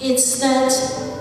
It's that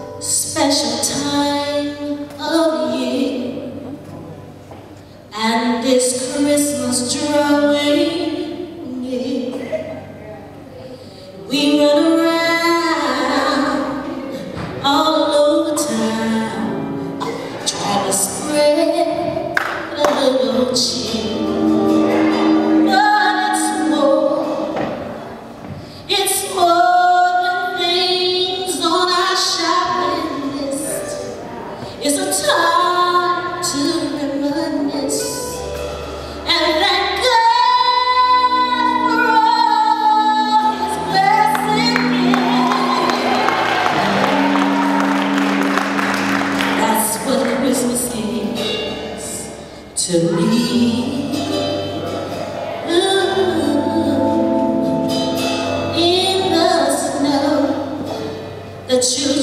the you.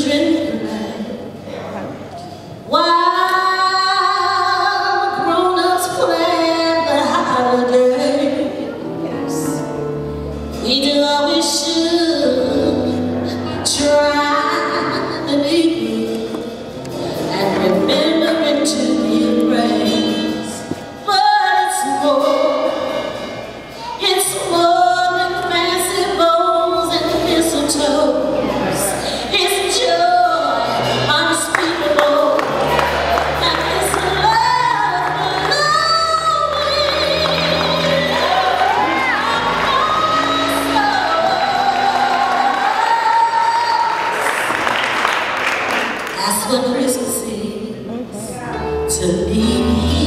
That's what Christmas is to me.